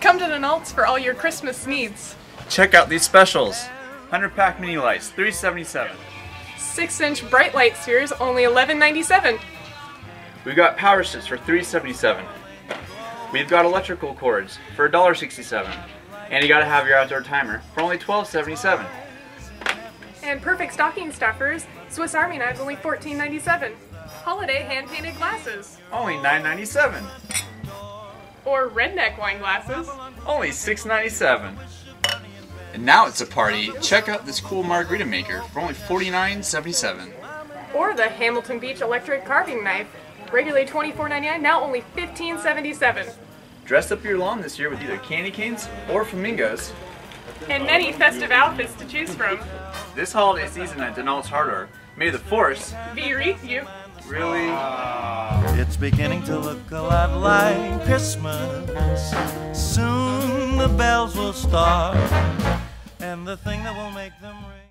Come to DeNault's for all your Christmas needs. Check out these specials. 100 pack mini lights, 377. 6 inch bright light spheres, only $11.97. We've got power strips for 377. We've got electrical cords for $1.67. And you gotta have your outdoor timer for only $12.77. And perfect stocking stuffers, Swiss Army knives, only $14.97. Holiday hand painted glasses. Only $9.97. Or redneck wine glasses. Only $6.97. And now it's a party. Check out this cool margarita maker for only $49.77. Or the Hamilton Beach electric carving knife. Regularly $24.99, now only $15.77. Dress up your lawn this year with either candy canes or flamingos. And many festive outfits to choose from. This holiday season at DeNault's Hardware, may the force Be with you. really ah. It's beginning to look a lot like Christmas. Soon the bells will start, and the thing that will make them ring.